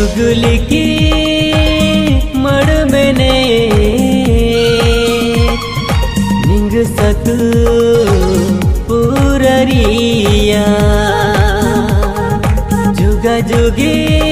जुगुली की मड़ मैंने। निंग सतु पूरिया जुगा जुगी